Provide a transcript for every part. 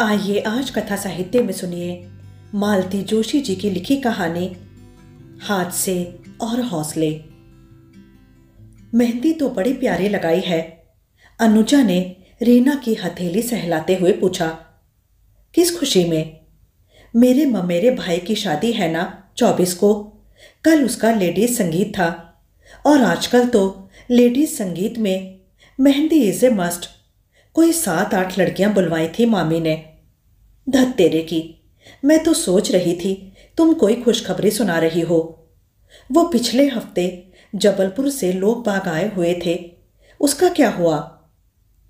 आइए, आज कथा साहित्य में सुनिए मालती जोशी जी की लिखी कहानी, हाथ से और हौसले। मेहंदी तो बड़ी प्यारी लगाई है। अनुजा ने रीना की हथेली सहलाते हुए पूछा, किस खुशी में? मेरे ममेरे भाई की शादी है ना चौबीस को? कल उसका लेडीज़ संगीत था। और आजकल तो लेडीज़ संगीत में मेहंदी इज़ ए मस्ट। कोई सात आठ लड़कियाँ बुलवाई थी मामी ने। धत तेरे की। मैं तो सोच रही थी, तुम कोई खुशखबरी सुना रही हो। वो पिछले हफ़्ते जबलपुर से लोग बाग आए हुए थे। उसका क्या हुआ?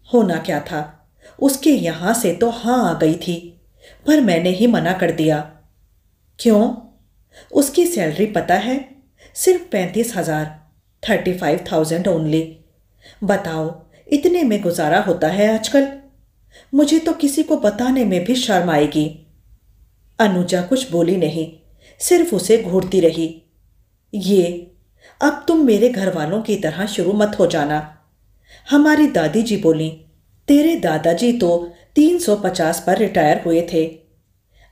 होना क्या था? उसके यहाँ से तो हाँ आ गई थी, पर मैंने ही मना कर दिया। क्यों? उसकी सैलरी पता है? सिर्फ़ पैंतीस हज़ार, थर्टी फाइव थाउज़ेंड ओनली। बताओ, इतने में गुजारा होता है आजकल? मुझे तो किसी को बताने में भी शर्म आएगी। अनुजा कुछ बोली नहीं, सिर्फ़ उसे घूरती रही। ये, अब तुम मेरे घर वालों की तरह शुरू मत हो जाना। हमारी दादी जी बोली, तेरे दादाजी तो 350 पर रिटायर हुए थे।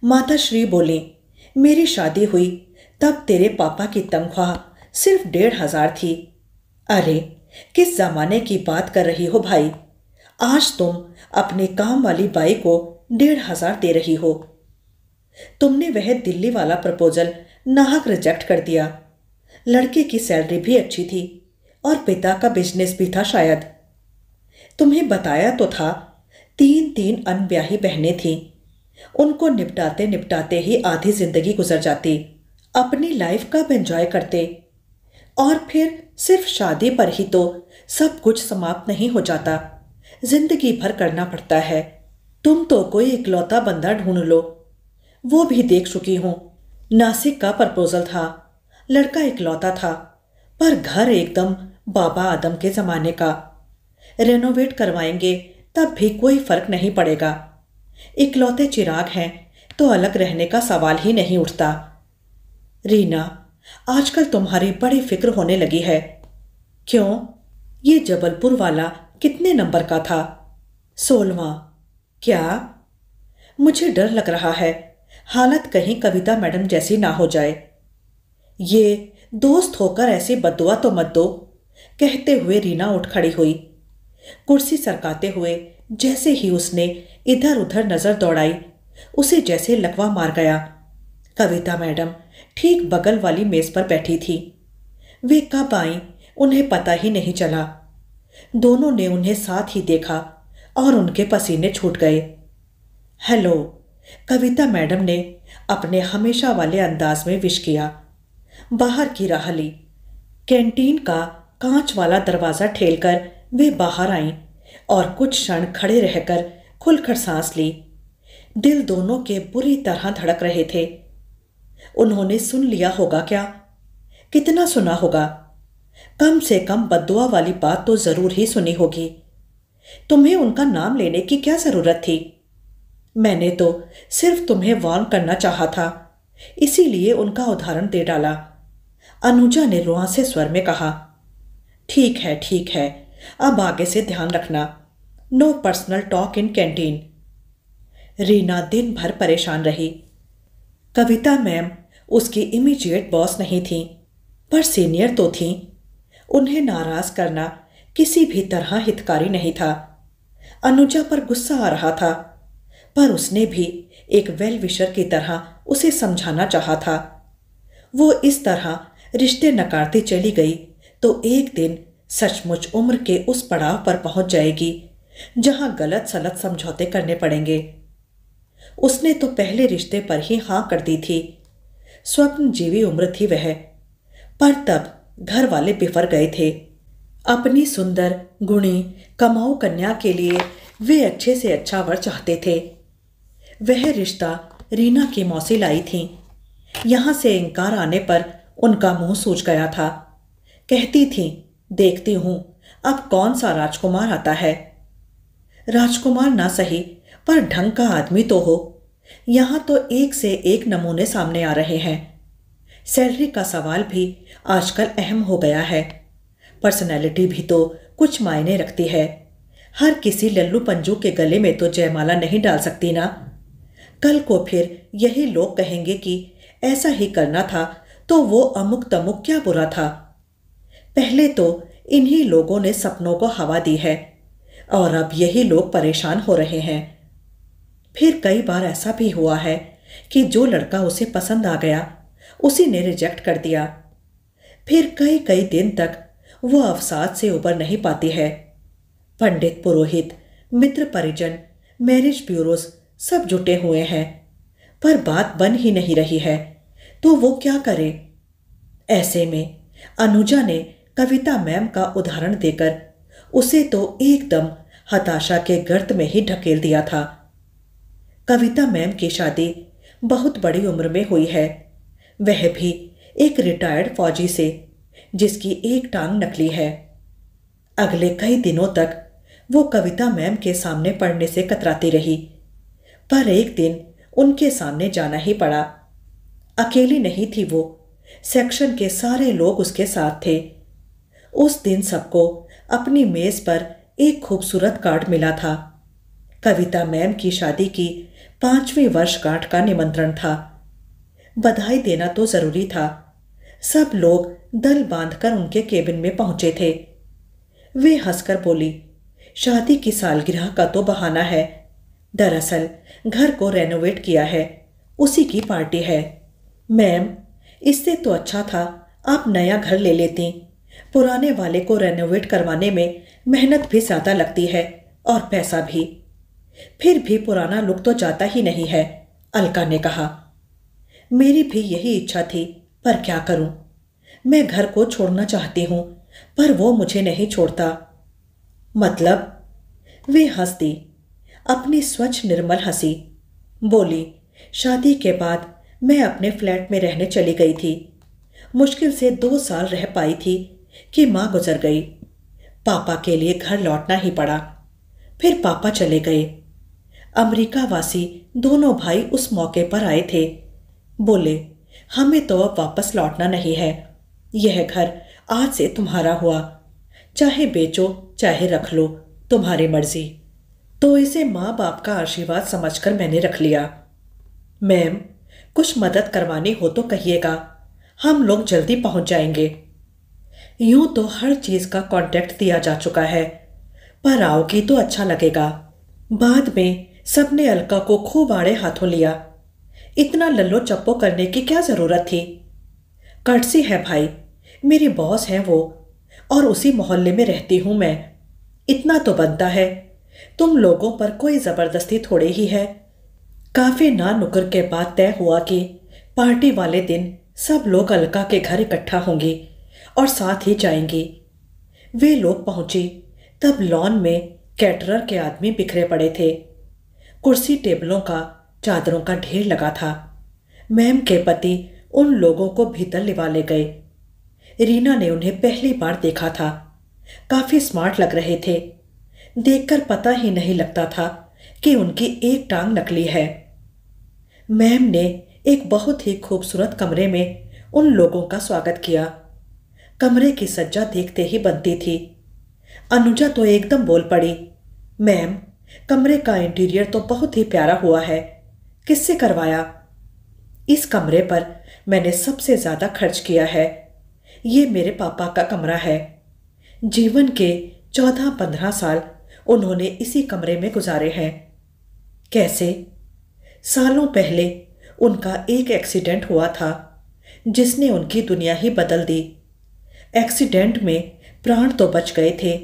माता श्री बोली, मेरी शादी हुई, तब तेरे पापा की तनख्वाह सिर्फ़ डेढ़ हज़ार थी। अरे, किस जमाने की बात कर रही हो भाई? आज तुम अपने काम वाली बाई को डेढ़ हज़ार दे रही हो। तुमने वह दिल्ली वाला प्रपोजल नाहक रिजेक्ट कर दिया। लड़के की सैलरी भी अच्छी थी और पिता का बिज़नेस भी था शायद। तुम्हें बताया तो था तीन तीन अनब्याही बहनें थीं। उनको निपटाते निपटाते ही आधी ज़िंदगी गुजर जाती, अपनी लाइफ कब एंजॉय करते। और फिर सिर्फ़ शादी पर ही तो सब कुछ समाप्त नहीं हो जाता। ज़िंदगी भर करना पड़ता है। तुम तो कोई इकलौता बंदा ढूंढ लो। वो भी देख चुकी हूँ। नासिक का प्रपोजल था। लड़का इकलौता था, पर घर एकदम बाबा आदम के जमाने का। रेनोवेट करवाएँगे, तब भी कोई फ़र्क नहीं पड़ेगा। इकलौते चिराग हैं तो अलग रहने का सवाल ही नहीं उठता। रीना, आजकल तुम्हारी बड़ी फ़िक्र होने लगी है। क्यों? ये जबलपुर वाला कितने नंबर का था? सोलवा। क्या? मुझे डर लग रहा है। हालत कहीं कविता मैडम जैसी ना हो जाए। ये दोस्त होकर ऐसी बदुआ तो मत दो, कहते हुए रीना उठ खड़ी हुई। कुर्सी सरकाते हुए जैसे ही उसने इधर उधर नज़र दौड़ाई, उसे जैसे लकवा मार गया। कविता मैडम ठीक बगल वाली मेज पर बैठी थी। वे कब आई, उन्हें पता ही नहीं चला। दोनों ने उन्हें साथ ही देखा और उनके पसीने छूट गए। हेलो, कविता मैडम ने अपने हमेशा वाले अंदाज में विश किया। बाहर की राह ली। कैंटीन का कांच वाला दरवाज़ा ठेलकर वे बाहर आईं और कुछ क्षण खड़े रहकर खुलकर सांस ली। दिल दोनों के बुरी तरह धड़क रहे थे। उन्होंने सुन लिया होगा क्या? कितना सुना होगा? कम से कम बदुआ वाली बात तो ज़रूर ही सुनी होगी। तुम्हें उनका नाम लेने की क्या ज़रूरत थी? मैंने तो सिर्फ़ तुम्हें वार्न करना चाहा था। इसीलिए उनका उदाहरण दे डाला। अनुजा ने रुआ से स्वर में कहा, ठीक है ठीक है, अब आगे से ध्यान रखना। No personal talk in canteen Reena दिन भर परेशान रही। कविता मैम, उसकी इमीडिएट बॉस नहीं थी, पर सीनियर तो थी। उन्हें नाराज़ करना किसी भी तरह हितकारी नहीं था। अनुजा पर गुस्सा आ रहा था, पर उसने भी एक वेल विशर की तरह उसे समझाना चाहा था। वो इस तरह रिश्ते नकारती चली गई तो एक दिन सचमुच उम्र के उस पड़ाव पर पहुँच जाएगी, जहाँ गलत सलत समझौते करने पड़ेंगे। उसने तो पहले रिश्ते पर ही हाँ कर दी थी। स्वप्न जीवी उम्र थी वह, पर तब घर वाले बिफर गए थे। अपनी सुंदर, गुणी, कमाऊ कन्या के लिए वे अच्छे से अच्छा वर चाहते थे। वह रिश्ता रीना की मौसी लाई थी। यहाँ से इनकार आने पर उनका मुँह सूझ गया था। कहती थी, देखती हूँ, अब कौन सा राजकुमार आता है? राजकुमार ना सही, पर ढंग का आदमी तो हो। यहाँ तो एक से एक नमूने सामने आ रहे हैं। सैलरी का सवाल भी आजकल अहम हो गया है। पर्सनैलिटी भी तो कुछ मायने रखती है। हर किसी लल्लू पंजू के गले में तो जयमाला नहीं डाल सकती ना। कल को फिर यही लोग कहेंगे कि ऐसा ही करना था तो वो अमुक तमुक क्या बुरा था। पहले तो इन्हीं लोगों ने सपनों को हवा दी है और अब यही लोग परेशान हो रहे हैं। फिर कई बार ऐसा भी हुआ है कि जो लड़का उसे पसंद आ गया उसी ने रिजेक्ट कर दिया। फिर कई कई दिन तक वो अवसाद से उबर नहीं पाती है। पंडित, पुरोहित, मित्र, परिजन मैरिज ब्यूरोस सब जुटे हुए हैं। पर बात बन ही नहीं रही है। तो वो क्या करे? ऐसे में अनुजा ने कविता मैम का उदाहरण देकर उसे तो एकदम हताशा के गर्त में ही ढकेल दिया था। कविता मैम की शादी बहुत बड़ी उम्र में हुई है। वह भी एक रिटायर्ड फौजी से, जिसकी एक टांग नकली है। अगले कई दिनों तक वो कविता मैम के सामने पढ़ने से कतराती रही, पर एक दिन उनके सामने जाना ही पड़ा। अकेली नहीं थी वो सेक्शन के सारे लोग उसके साथ थे। उस दिन सबको अपनी मेज पर एक खूबसूरत कार्ड मिला था। कविता मैम की शादी की पांचवी वर्षगांठ का निमंत्रण था। बधाई देना तो ज़रूरी था। सब लोग दल बांधकर उनके केबिन में पहुँचे थे। वे हंसकर बोली, शादी की सालगिरह का तो बहाना है। दरअसल, घर को रेनोवेट किया है। उसी की पार्टी है। मैम, इससे तो अच्छा था, आप नया घर ले लेती। पुराने वाले को रेनोवेट करवाने में मेहनत भी ज़्यादा लगती है, और पैसा भी। फिर भी पुराना लुक तो जाता ही नहीं है, अलका ने कहा। मेरी भी यही इच्छा थी, पर क्या करूँ? मैं घर को छोड़ना चाहती हूँ, पर वो मुझे नहीं छोड़ता। मतलब? वे हंस दी अपनी स्वच्छ निर्मल हँसी। बोली, शादी के बाद मैं अपने फ्लैट में रहने चली गई थी। मुश्किल से दो साल रह पाई थी कि माँ गुजर गई। पापा के लिए घर लौटना ही पड़ा। फिर पापा चले गए। अमेरिका वासी दोनों भाई उस मौके पर आए थे। बोले, हमें तो अब वापस लौटना नहीं है। यह घर आज से तुम्हारा हुआ। चाहे बेचो, चाहे रख लो, तुम्हारी मर्ज़ी। तो इसे माँ बाप का आशीर्वाद समझकर मैंने रख लिया। मैम, कुछ मदद करवानी हो तो कहिएगा। हम लोग जल्दी पहुँच जाएँगे। यूँ तो हर चीज़ का कांटेक्ट दिया जा चुका है। पर आओगी तो अच्छा लगेगा। बाद में सबने अलका को खूब आड़े हाथों लिया। इतना लल्लो चप्पो करने की क्या ज़रूरत थी? कटसी है भाई, मेरी बॉस है वो, और उसी मोहल्ले में रहती हूँ मैं। इतना तो बनता है, तुम लोगों पर कोई ज़बरदस्ती थोड़ी ही है। काफ़ी ना नुकर के बाद तय हुआ कि पार्टी वाले दिन सब लोग अलका के घर इकट्ठा होंगे और साथ ही जाएँगे। वे लोग पहुँचे, तब लॉन में कैटरर के आदमी बिखरे पड़े थे। कुर्सी टेबलों का चादरों का ढेर लगा था। मैम के पति उन लोगों को भीतर लिवा ले गए। रीना ने उन्हें पहली बार देखा था। काफ़ी स्मार्ट लग रहे थे। देखकर पता ही नहीं लगता था कि उनकी एक टांग नकली है। मैम ने एक बहुत ही खूबसूरत कमरे में उन लोगों का स्वागत किया। कमरे की सज्जा देखते ही बनती थी। अनुजा तो एकदम बोल पड़ी, मैम, कमरे का इंटीरियर तो बहुत ही प्यारा हुआ है। किससे करवाया? इस कमरे पर मैंने सबसे ज़्यादा खर्च किया है। ये मेरे पापा का कमरा है। जीवन के चौदह पंद्रह साल उन्होंने इसी कमरे में गुजारे हैं। कैसे? सालों पहले उनका एक एक्सीडेंट हुआ था, जिसने उनकी दुनिया ही बदल दी। एक्सीडेंट में प्राण तो बच गए थे,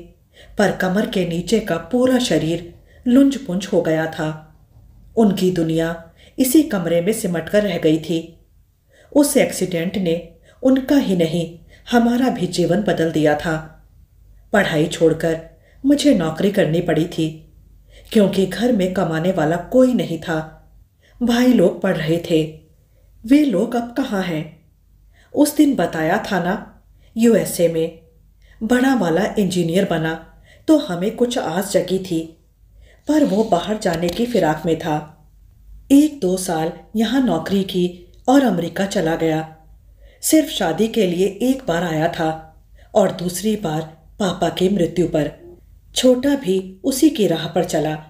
पर कमर के नीचे का पूरा शरीर लुंज पुंज हो गया था। उनकी दुनिया इसी कमरे में सिमट कर रह गई थी। उस एक्सीडेंट ने उनका ही नहीं, हमारा भी जीवन बदल दिया था। पढ़ाई छोड़कर मुझे नौकरी करनी पड़ी थी, क्योंकि घर में कमाने वाला कोई नहीं था। भाई लोग पढ़ रहे थे, वे लोग अब कहाँ हैं? उस दिन बताया था ना यूएसए में बड़ा वाला इंजीनियर बना तो हमें कुछ आस जगी थी, पर वो बाहर जाने की फिराक में था। एक दो साल यहाँ नौकरी की और अमेरिका चला गया। सिर्फ़ शादी के लिए एक बार आया था और दूसरी बार पापा की मृत्यु पर। छोटा भी उसी की राह पर चला।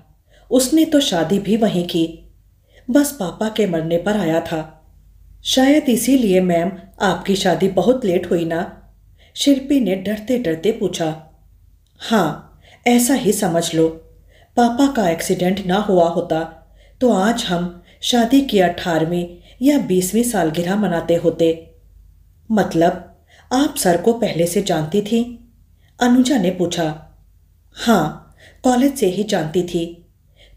उसने तो शादी भी वहीं की। बस पापा के मरने पर आया था। शायद इसीलिए मैम, आपकी शादी बहुत लेट हुई ना? शिल्पी ने डरते डरते पूछा। हाँ ऐसा ही समझ लो। पापा का एक्सीडेंट ना हुआ होता। तो आज हम शादी की अठारहवीं या बीसवीं सालगिरह मनाते होते। मतलब आप सर को पहले से जानती थी? अनुजा ने पूछा। हाँ कॉलेज से ही जानती थी।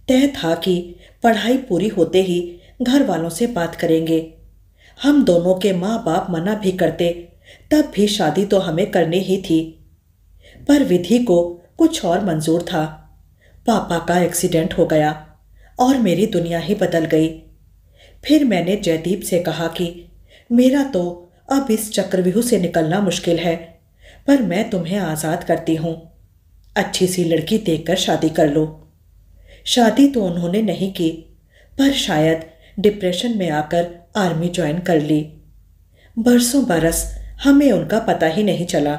तय था कि पढ़ाई पूरी होते ही घर वालों से बात करेंगे। हम दोनों के माँ बाप मना भी करते, तब भी शादी तो हमें करनी ही थी। पर विधि को कुछ और मंजूर था। पापा का एक्सीडेंट हो गया। और मेरी दुनिया ही बदल गई। फिर मैंने जयदीप से कहा कि, मेरा तो अब इस चक्रव्यूह से निकलना मुश्किल है, पर मैं तुम्हें आज़ाद करती हूँ। अच्छी सी लड़की देखकर शादी कर लो। शादी तो उन्होंने नहीं की, पर शायद डिप्रेशन में आकर आर्मी ज्वाइन कर ली। बरसों बरस हमें उनका पता ही नहीं चला।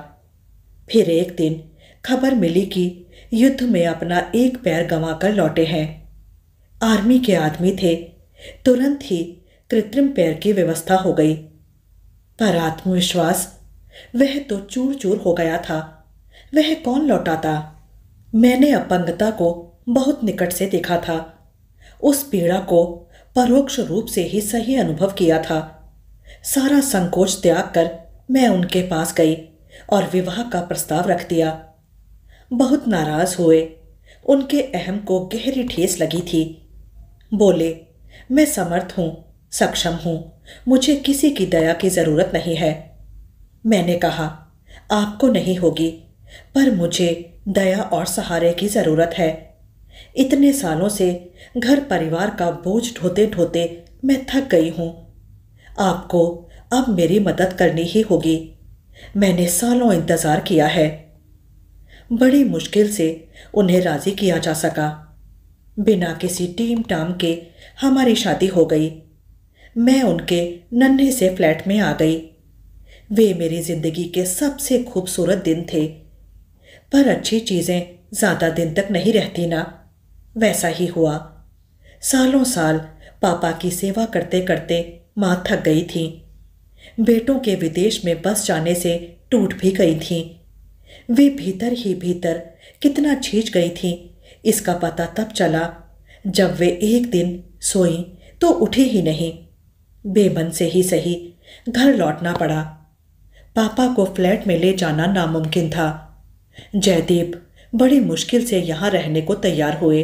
फिर एक दिन खबर मिली कि युद्ध में अपना एक पैर गंवाकर लौटे हैं। आर्मी के आदमी थे। तुरंत ही कृत्रिम पैर की व्यवस्था हो गई। पर आत्मविश्वास, वह तो चूर चूर हो गया था। वह कौन लौटाता? मैंने अपंगता को बहुत निकट से देखा था। उस पीड़ा को परोक्ष रूप से ही सही अनुभव किया था। सारा संकोच त्याग कर मैं उनके पास गई और विवाह का प्रस्ताव रख दिया। बहुत नाराज़ हुए। उनके अहम को गहरी ठेस लगी थी। बोले, मैं समर्थ हूँ, सक्षम हूँ, मुझे किसी की दया की ज़रूरत नहीं है। मैंने कहा, आपको नहीं होगी, पर मुझे दया और सहारे की ज़रूरत है। इतने सालों से घर परिवार का बोझ ढोते ढोते मैं थक गई हूँ। आपको अब मेरी मदद करनी ही होगी। मैंने सालों इंतज़ार किया है। बड़ी मुश्किल से उन्हें राज़ी किया जा सका। बिना किसी टीम टाम के हमारी शादी हो गई। मैं उनके नन्हे से फ्लैट में आ गई। वे मेरी ज़िंदगी के सबसे खूबसूरत दिन थे। पर अच्छी चीज़ें ज़्यादा दिन तक नहीं रहती ना। वैसा ही हुआ। सालों साल पापा की सेवा करते करते माँ थक गई थी। बेटों के विदेश में बस जाने से टूट भी गई थी। वे भीतर ही भीतर कितना छींच गई थी। इसका पता तब चला जब वे एक दिन सोई तो उठे ही नहीं। बेमन से ही सही, घर लौटना पड़ा। पापा को फ्लैट में ले जाना नामुमकिन था। जयदीप बड़ी मुश्किल से यहाँ रहने को तैयार हुए।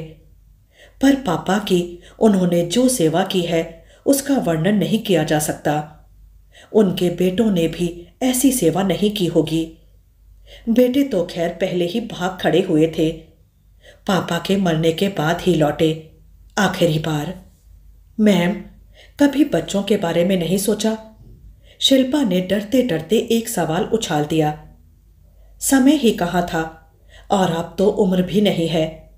पर पापा की उन्होंने जो सेवा की है, उसका वर्णन नहीं किया जा सकता। उनके बेटों ने भी ऐसी सेवा नहीं की होगी। बेटे तो खैर पहले ही भाग खड़े हुए थे। पापा के मरने के बाद ही लौटे। आखिरी बार। मैम, कभी बच्चों के बारे में नहीं सोचा? शिल्पा ने डरते डरते एक सवाल उछाल दिया। समय ही कहा था? और अब तो उम्र भी नहीं है।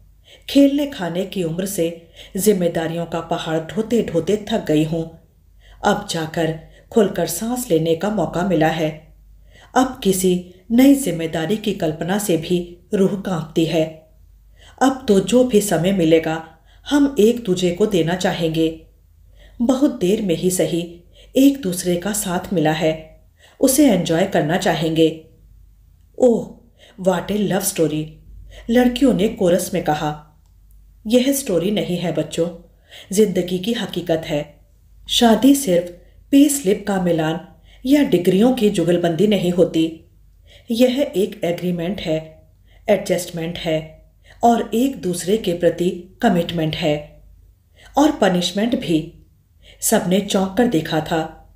खेलने खाने की उम्र से जिम्मेदारियों का पहाड़ ढोते ढोते थक गई हूँ। अब जाकर खुलकर सांस लेने का मौका मिला है। अब किसी नई ज़िम्मेदारी की कल्पना से भी रूह कांपती है। अब तो जो भी समय मिलेगा, हम एक दूजे को देना चाहेंगे। बहुत देर में ही सही, एक दूसरे का साथ मिला है, उसे एंजॉय करना चाहेंगे। ओह वाट ए लव स्टोरी लड़कियों ने कोरस में कहा। यह स्टोरी नहीं है बच्चों, ज़िंदगी की हकीकत है। शादी सिर्फ़ पे स्लिप का मिलान या डिग्रियों की जुगलबंदी नहीं होती। यह एक एग्रीमेंट है एडजस्टमेंट है। और एक दूसरे के प्रति कमिटमेंट है। और पनिशमेंट भी। सबने चौंक कर देखा था।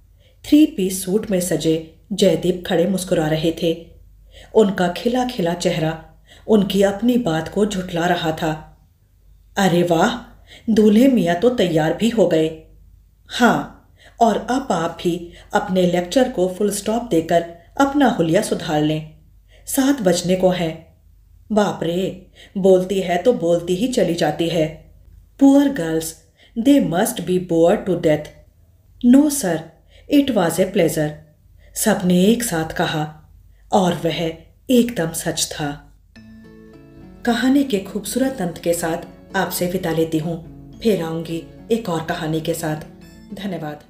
थ्री पीस सूट में सजे जयदीप खड़े मुस्कुरा रहे थे। उनका खिला खिला चेहरा उनकी अपनी बात को झुटला रहा था। अरे वाह, दूल्हे मियाँ तो तैयार भी हो गए। हाँ और अब आप भी अपने लेक्चर को फुल स्टॉप देकर अपना हुलिया सुधार लें। सात बजने को है। बाप रे बोलती है तो बोलती ही चली जाती है। Poor girls they must be bore to death no sir it was a pleasure सबने एक साथ कहा, और वह एकदम सच था। कहानी के खूबसूरत अंत के साथ आपसे विदा लेती हूँ। फिर आऊँगी एक और कहानी के साथ। धन्यवाद।